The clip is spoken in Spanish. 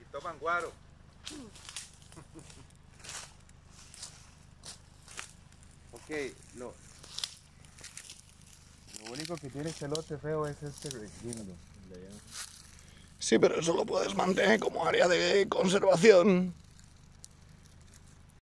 Y toman guaro. ok, lo, lo único que tiene este lote feo es este guindo. Sí, pero eso lo puedes mantener como área de conservación.